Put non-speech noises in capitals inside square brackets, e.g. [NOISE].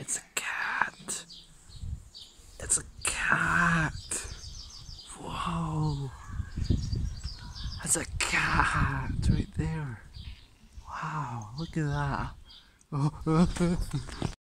It's a cat. It's a cat. Whoa. That's a cat right there. Wow, look at that. [LAUGHS]